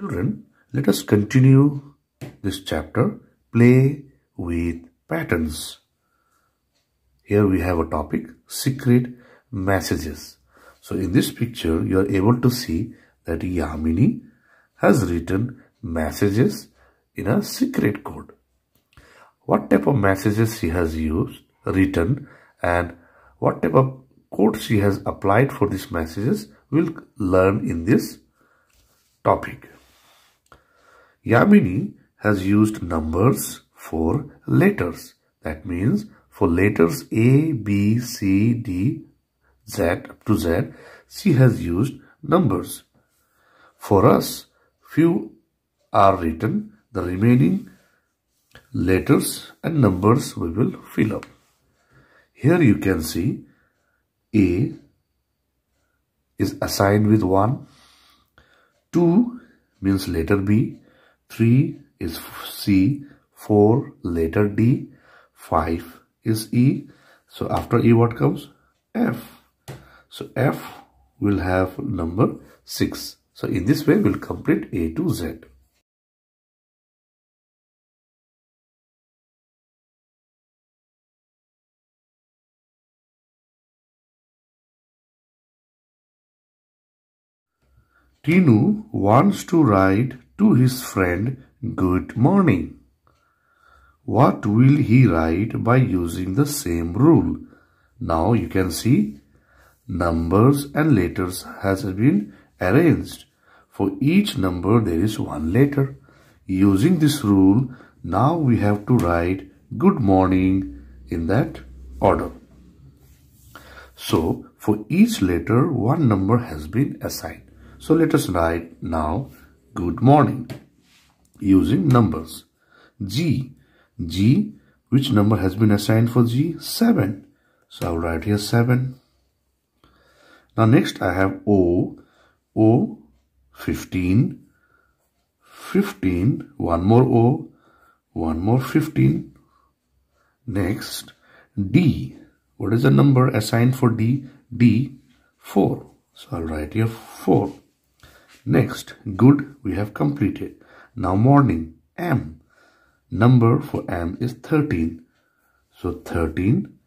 Children, let us continue this chapter, play with patterns. Here we have a topic, secret messages. So in this picture, you are able to see that Yamini has written messages in a secret code. What type of messages she has used, written and what type of code she has applied for these messages, we'll learn in this topic. Yamini has used numbers for letters. That means for letters A, B, C, D, Z up to Z, she has used numbers. For us, few are written. The remaining letters and numbers we will fill up. Here you can see A is assigned with 1. 2 means letter B. 3 is C, 4 letter D, 5 is E. So after E what comes? F. So F will have number 6. So in this way we'll complete A to Z. Tinu wants to write to his friend good morning. What will he write by using the same rule? Now you can see numbers and letters has been arranged. For each number there is one letter. Using this rule, now we have to write good morning in that order. So, for each letter, one number has been assigned. So let us write now good morning using numbers. G. G. Which number has been assigned for G? 7. So I'll write here 7. Now next I have O. O. 15. 15. One more O. One more 15. Next D. What is the number assigned for D? D. 4. So I'll write here 4. Next, good we have completed. Now morning, M. Number for M is 13. So 13,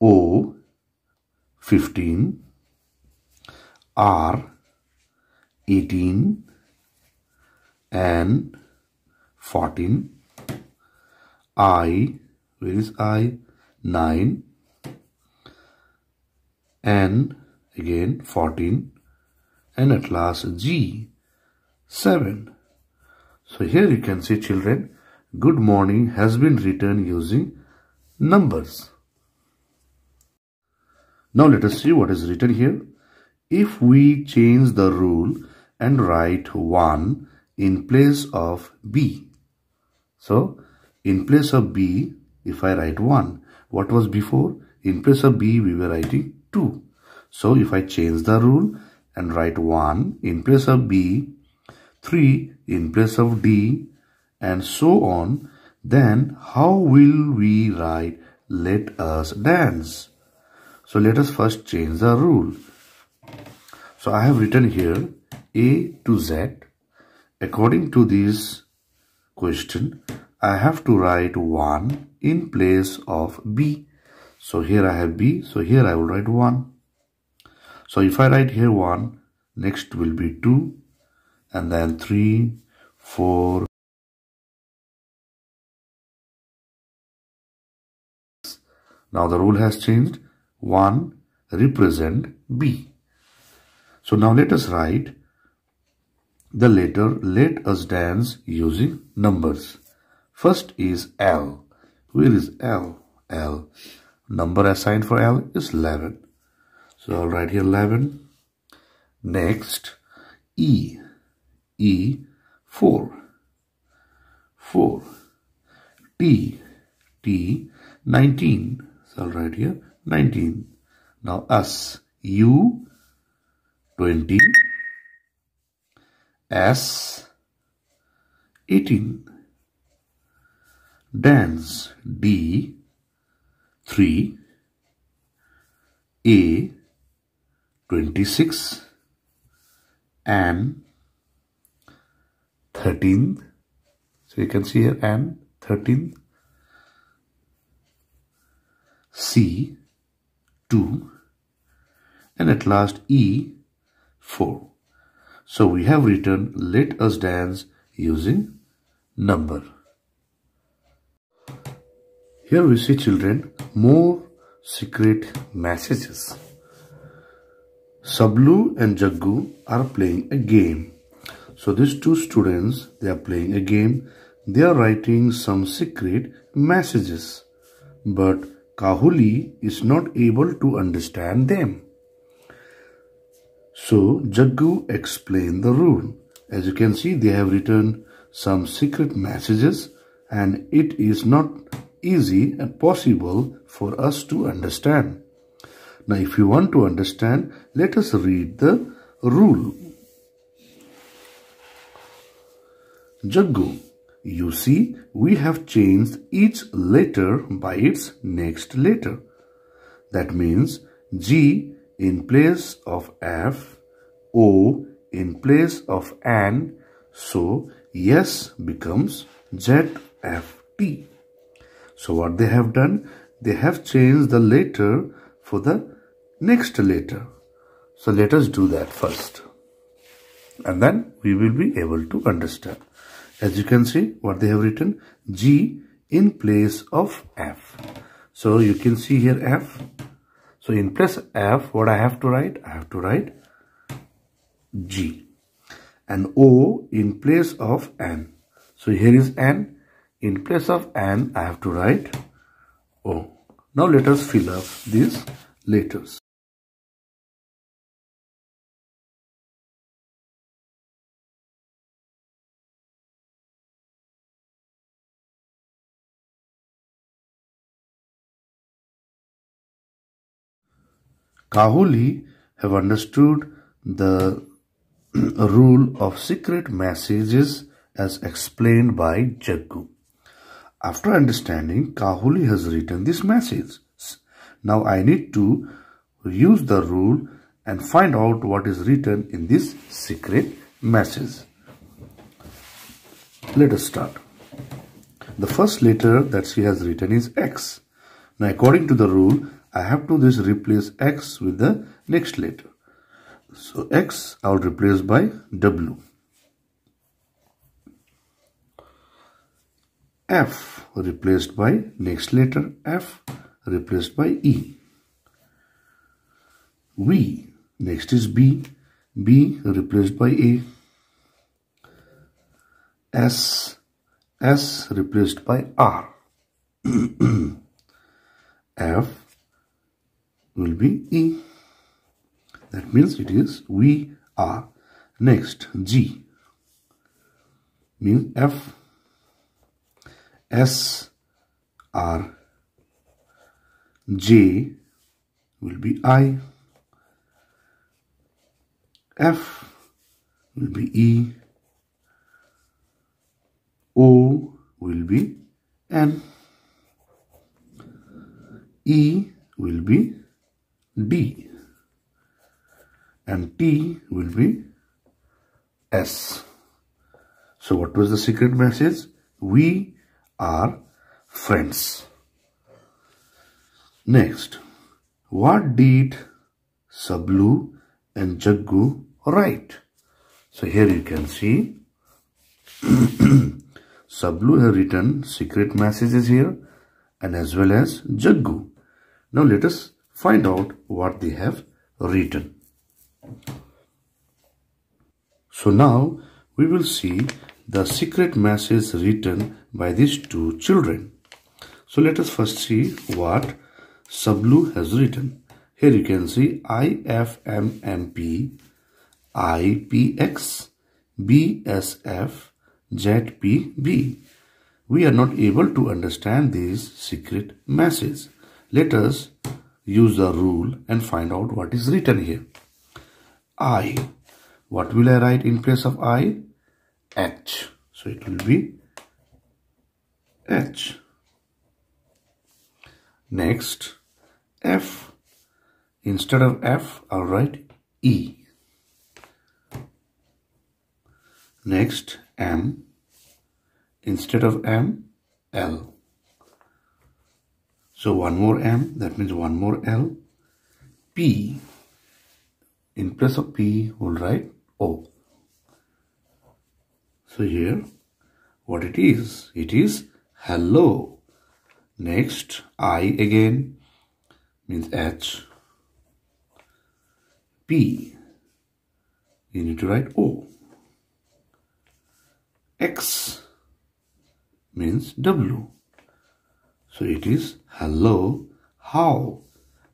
O, 15, R, 18, N, 14, I, where is I? 9, N, again 14, and at last G 7. So here you can see children good morning has been written using numbers. Now let us see what is written here. If we change the rule and write 1 in place of B. So in place of B if I write 1 what was before in place of B we were writing 2. So if I change the rule and write 1 in place of B, 3 in place of D, and so on, then how will we write let us dance? So let us first change the rule. So I have written here A to Z. According to this question, I have to write 1 in place of B. So here I have B, so here I will write 1. So if I write here 1, next will be 2, and then 3, 4, Now the rule has changed. 1 represent B. So now let us write the letter let us dance using numbers. First is L. Where is L? L. Number assigned for L is 11. So I'll write here 11. Next, E. E, 4. 4. T. T, 19. So I'll write here 19. Now us. U, 20. S, 18. Dance. D, 3. A, 26 and 13th. So you can see here N 13th. C 2 and at last E 4. So we have written let us dance using number. Here we see children more secret messages. Sablu and Jaggu are playing a game. So these two students, they are playing a game. They are writing some secret messages. But Kahuli is not able to understand them. So Jaggu explained the rule. As you can see, they have written some secret messages and it is not easy and possible for us to understand. Now, if you want to understand, let us read the rule. Jaggu, you see, we have changed each letter by its next letter. That means G in place of F, O in place of N, so S becomes ZFT. So what they have done, they have changed the letter for the next letter. So let us do that first. And then we will be able to understand. As you can see what they have written, G in place of F. So you can see here F. So in place F, what I have to write? I have to write G. And O in place of N. So here is N in place of N, I have to write O. Now let us fill up these letters. Kahuli have understood the rule of secret messages as explained by Jaggu. After understanding, Kahuli has written this message. Now I need to use the rule and find out what is written in this secret message. Let us start. The first letter that she has written is X. Now according to the rule, I have to this replace X with the next letter. So X I will replace by W. F replaced by next letter F replaced by E. V next is B, B replaced by A. S, S replaced by R. F will be E. That means it is V R. Next. G. Means F. S. R. J will be I. F will be E. O will be N. E will be D and T will be S. So what was the secret message? We are friends. Next, what did Sablu and Jaggu write? So here you can see Sablu has written secret messages here and as well as Jaggu. Now let us find out what they have written. So now we will see the secret message written by these two children. So let us first see what Sablu has written. Here you can see IFMMP, IPX, BSF, ZPB. We are not able to understand this secret message. Let us use the rule and find out what is written here. I. What will I write in place of I? H. So it will be H. Next, F. Instead of F, I'll write E. Next M. Instead of M, L. So one more M, that means one more L. P. In place of P, we'll write O. So here, what it is? It is hello. Next, I again means H. P. You need to write O. X means W. So it is hello, how.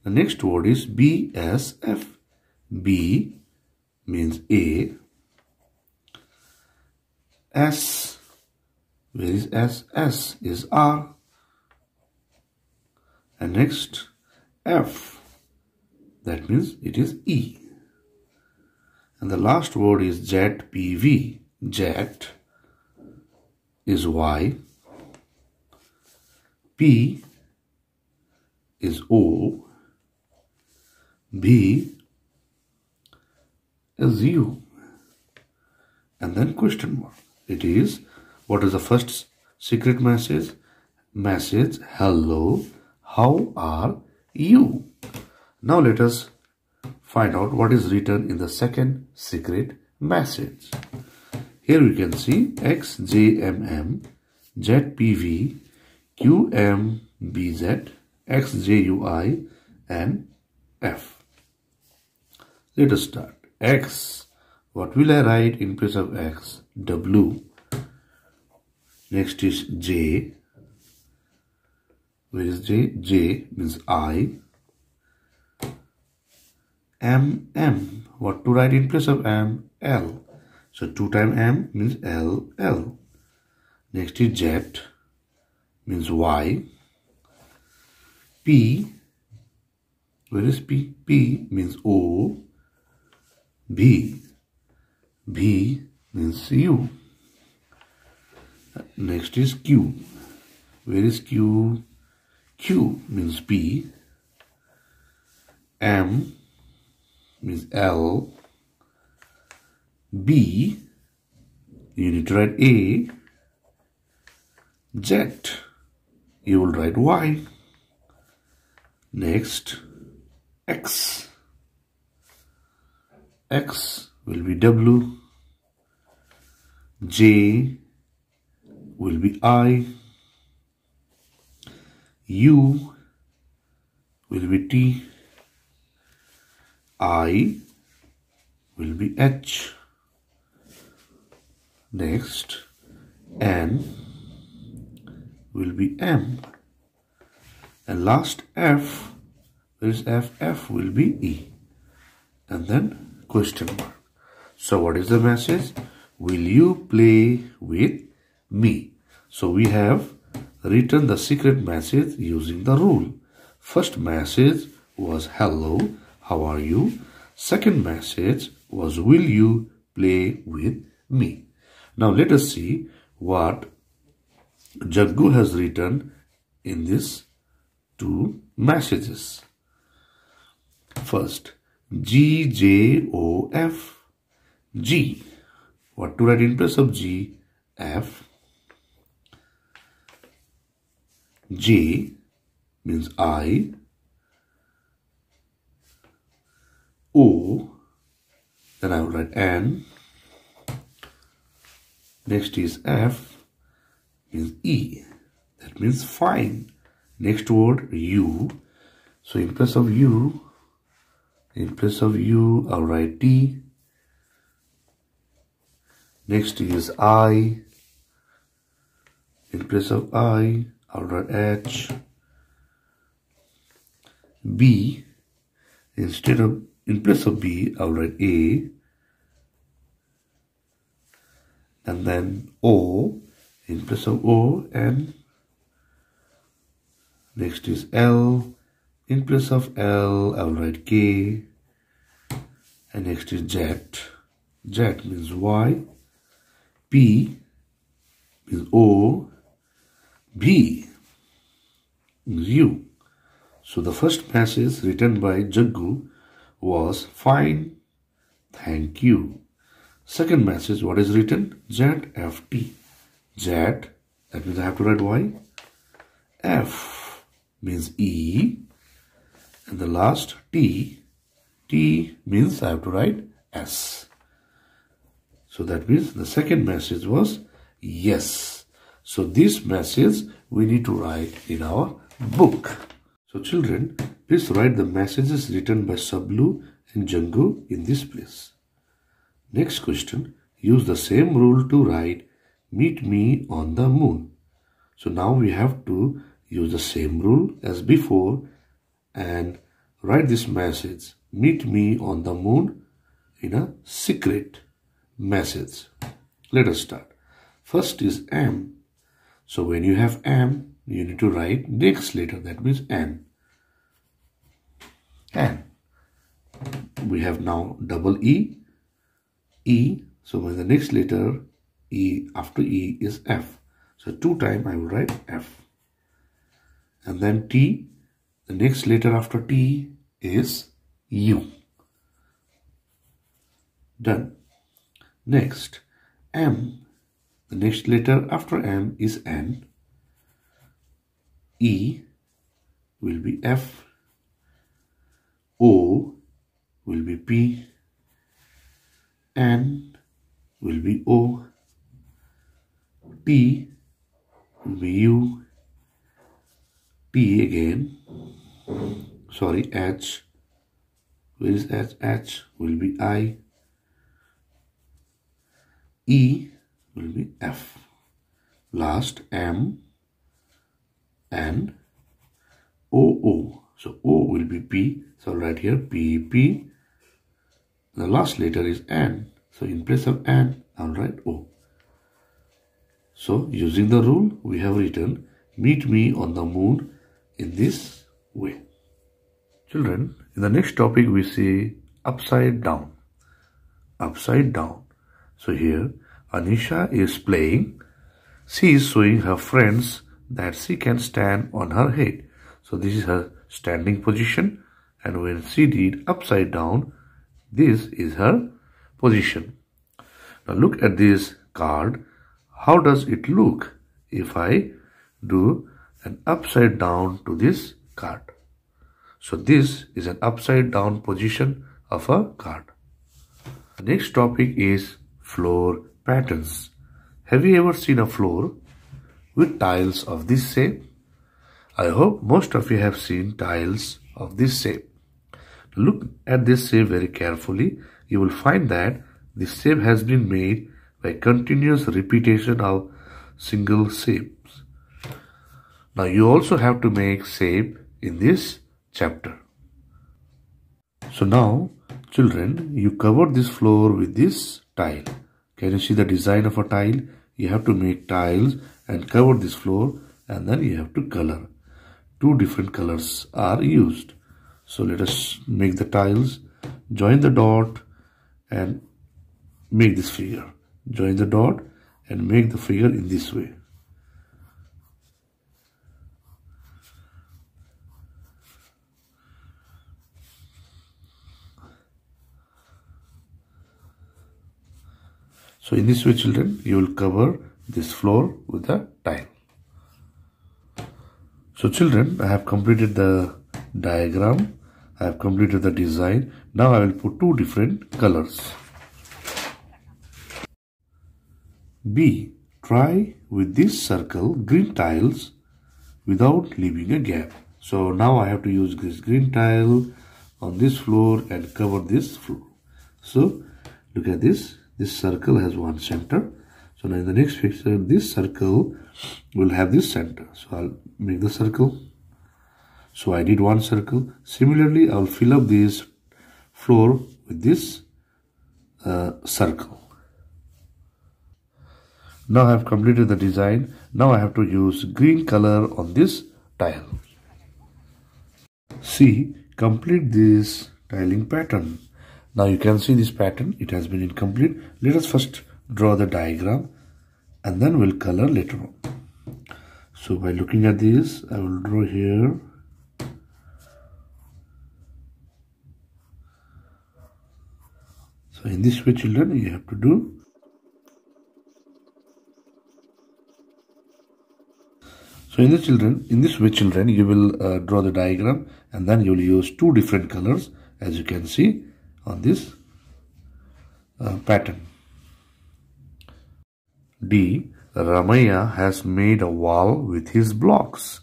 The next word is BSF. B means A. S, where is S? S is R. And next F, that means it is E. And the last word is jet PV. Jet is Y. P is O. B is U. And then question mark. It is, what is the first secret message? Message, hello, how are you? Now let us find out what is written in the second secret message. Here we can see XJMM, ZPV, QMBZ, XJUI and F. Let us start. X. What will I write in place of X? W. Next is J. Where is J? J means I. M, M. What to write in place of M? L. So 2 times M means L, L. Next is Z means Y. P. Where is P? P means O. B. B means U. Next is Q. Where is Q? Q means P. M means L. B. You need to write A. Z. You will write Y. Next, X. X will be W. J will be I. U will be T. I will be H. Next, N will be M. And last F, there is F, F will be E. And then question mark. So what is the message? Will you play with me? So we have written the secret message using the rule. First message was hello, how are you? Second message was will you play with me? Now let us see what Jaggu has written in these two messages. First, G, J, O, F, G. What to write in place of G? F. J means I. O. Then I will write N. Next is F means E. That means fine. Next word U. So in place of U, in place of U, I'll write T. Next is I. In place of I, I'll write H. B. Instead of, in place of B, I'll write A. And then O. In place of O, N. Next is L. In place of L, I'll write K. And next is Z. Z means Y. P means O. B means U. So the first message written by Jaggu was fine, thank you. Second message, what is written? ZFT. Z, that means I have to write Y. F means E. And the last T, T means I have to write S. So that means the second message was yes. So this message we need to write in our book. So children, please write the messages written by Sablu and Jaggu in this place. Next question, use the same rule to write meet me on the moon. So now we have to use the same rule as before and write this message meet me on the moon in a secret message. Let us start. First is M. So when you have M, you need to write next letter that means N. N. We have now double E E. So when the next letter E after E is F. So two time I will write F. And then T, the next letter after T is U. Done. Next, M. The next letter after M is N. E will be F. O will be P. N will be O, P will be U, T again, sorry, H, where is H? H will be I, E will be F, last M, and O, O, so O will be P, so right here P, P, the last letter is N. So in place of N, I'll write O. So using the rule, we have written meet me on the moon in this way. Children, in the next topic we see upside down. Upside down. So here Anisha is playing. She is showing her friends that she can stand on her head. So this is her standing position and when she did upside down, this is her position. Now look at this card. How does it look if I do an upside down to this card? So this is an upside down position of a card. Next topic is floor patterns. Have you ever seen a floor with tiles of this shape? I hope most of you have seen tiles of this shape. Look at this shape very carefully. You will find that this shape has been made by continuous repetition of single shapes. Now you also have to make shape in this chapter. So now children you cover this floor with this tile. Can you see the design of a tile? You have to make tiles and cover this floor and then you have to color. Two different colors are used. So let us make the tiles, join the dot and make this figure. Join the dot and make the figure in this way. So in this way children, you will cover this floor with a tile. So children, I have completed the diagram. I have completed the design. Now I will put two different colors. B. Try with this circle green tiles without leaving a gap. So now I have to use this green tile on this floor and cover this floor. So look at this. This circle has one center. So now in the next picture, this circle will have this center. So I'll make the circle. So I did one circle. Similarly, I'll fill up this floor with this uh, circle. Now I have completed the design. Now I have to use green color on this tile. See, complete this tiling pattern. Now you can see this pattern. It has been incomplete. Let us first draw the diagram and then we'll color later on. So by looking at this, I will draw here So in this way children you have to do So in the children, in this way children, you will uh, draw the diagram and then you will use two different colors as you can see on this uh, pattern. D. Ramaya has made a wall with his blocks.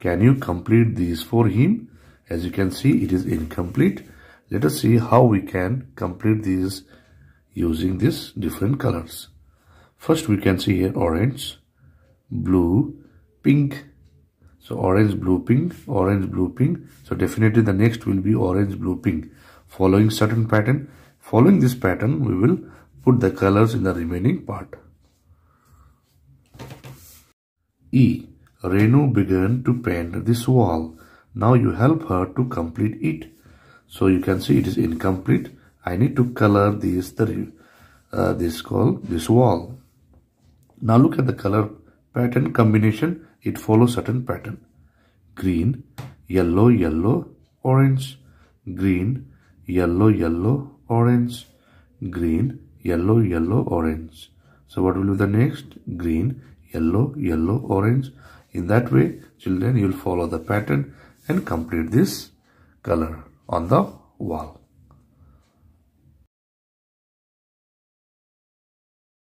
Can you complete these for him? As you can see, it is incomplete. Let us see how we can complete these using these different colors. First, we can see here orange, blue, pink. So orange, blue, pink, orange, blue, pink. So definitely the next will be orange, blue, pink. Following certain pattern. Following this pattern, we will put the colors in the remaining part. E. Renu began to paint this wall. Now you help her to complete it. So you can see it is incomplete. I need to color this the uh, this called this wall. Now look at the color pattern combination. It follows certain pattern. Green, yellow, yellow, orange, green, yellow, yellow, orange, green, yellow, yellow, orange. So what will be the next? Green, yellow, yellow, orange. In that way, children, you will follow the pattern and complete this color on the wall.